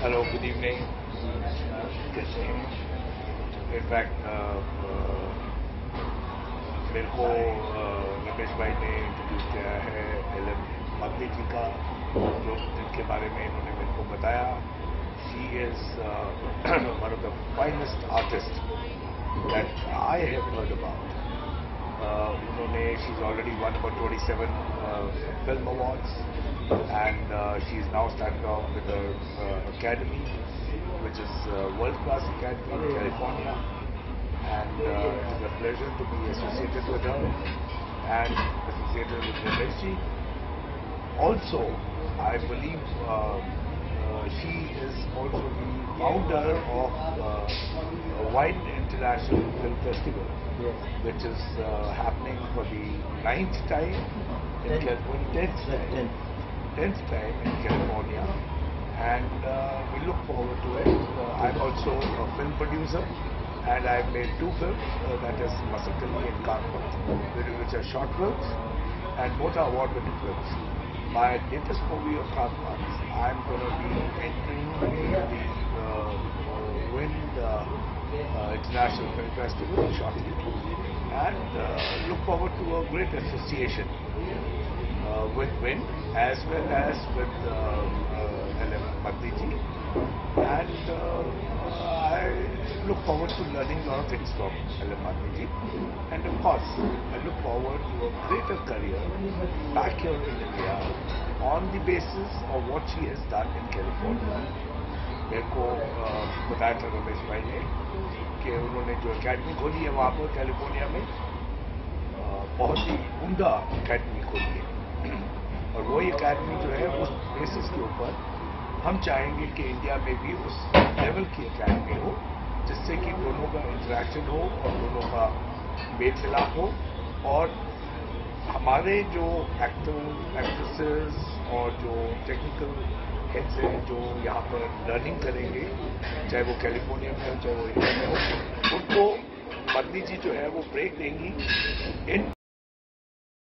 Hello, good evening. Good evening. In fact, uh, uh, मेरे को uh, Ramesh भाई ने इंट्रोड्यूस किया है एल एम मगली जी का जो जिनके बारे में इन्होंने मेरे को बताया she is one of the finest artist that I have heard about Uh, उन्होंने she's already won about 27 uh, film awards and uh, she's now started off with her uh, academy which is world class academy in California and it's a pleasure to be associated with her and associated with Nileshi. Also I believe she is also the founder of Wind International Film Festival, Yes. which is uh, happening for the ninth time in Tenth. California, tenth time. Tenth. 10th time in California and uh, we look forward to it. Uh, I'm also a film producer and I've made two films, uh, that is Masakali and Karpat, which are short films and both are award-winning films. My latest movie of Karpat, I'm going to be entering the uh, uh, Wind uh, uh, International Film Festival shortly, and uh, look forward to a great association uh, with WIN as well as with uh, uh, And uh, uh, I look forward to learning a lot of things from Elham Bhaktiji. And of course, I look forward to a greater career back here in India on the basis of what she has done in California. मेरे बताया था रमेश भाई ने कि उन्होंने जो academy खोली है, वहाँ पर कैलिफ़ोर्निया में बहुत ही उम्दा एकेडमी खोली है। और वही एकेडमी जो है, उस बेसिस के ऊपर हम चाहेंगे कि इंडिया में भी उस लेवल की एकेडमी हो, जिससे कि दोनों का इंटरेक्शन हो और दोनों का मेल मिलाप हो। और हमारे जो एक्टर एक्ट्रेसेस और जो टेक्निकल हैं जो यहाँ पर लर्निंग करेंगे, चाहे वो कैलिफ़ोर्निया में हो, चाहे वो इंडिया में हो, उनको पत्नी जी जो है वो ब्रेक देंगी। इन